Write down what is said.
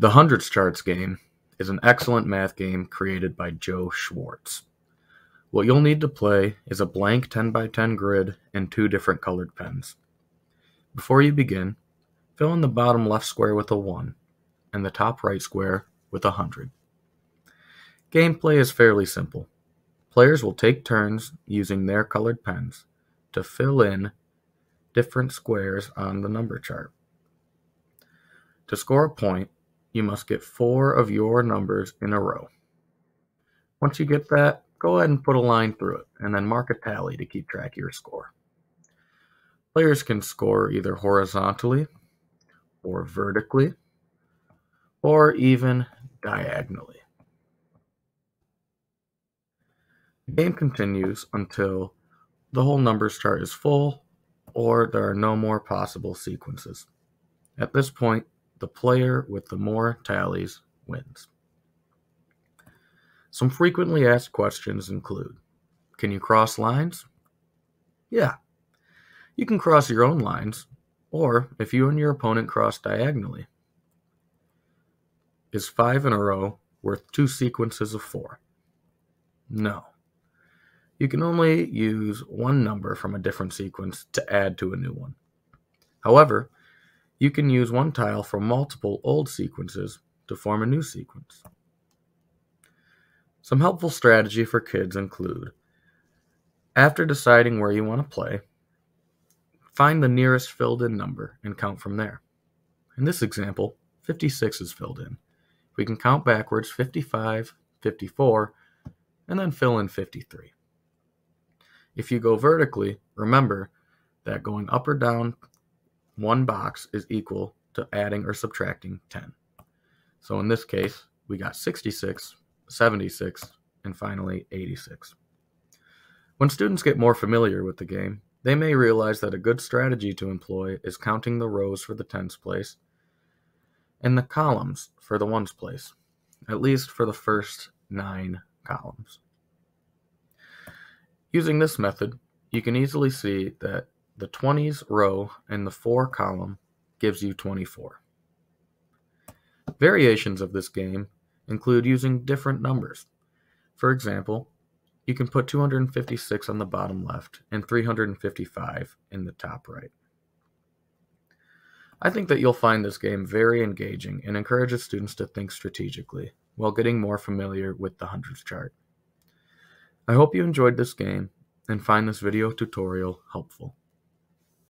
The Hundreds Charts game is an excellent math game created by Joe Schwartz. What you'll need to play is a blank 10 by 10 grid and two different colored pens. Before you begin, fill in the bottom left square with a 1 and the top right square with a 100. Gameplay is fairly simple. Players will take turns using their colored pens to fill in different squares on the number chart. To score a point, you must get four of your numbers in a row. Once you get that, go ahead and put a line through it, and then mark a tally to keep track of your score. Players can score either horizontally, or vertically, or even diagonally. The game continues until the whole numbers chart is full or there are no more possible sequences. At this point, the player with the more tallies wins. Some frequently asked questions include Can you cross lines? Yeah. You can cross your own lines, or if you and your opponent cross diagonally. Is five in a row worth two sequences of four? No. You can only use one number from a different sequence to add to a new one. However, you can use one tile from multiple old sequences to form a new sequence. Some helpful strategy for kids include after deciding where you want to play, find the nearest filled in number and count from there. In this example, 56 is filled in. We can count backwards 55, 54, and then fill in 53. If you go vertically, remember that going up or down one box is equal to adding or subtracting 10. So in this case, we got 66, 76, and finally 86. When students get more familiar with the game, they may realize that a good strategy to employ is counting the rows for the tens place and the columns for the ones place, at least for the first nine columns. Using this method, you can easily see that the 20s row and the 4 column gives you 24. Variations of this game include using different numbers. For example, you can put 256 on the bottom left and 355 in the top right. I think that you'll find this game very engaging and encourages students to think strategically while getting more familiar with the hundreds chart. I hope you enjoyed this game and find this video tutorial helpful.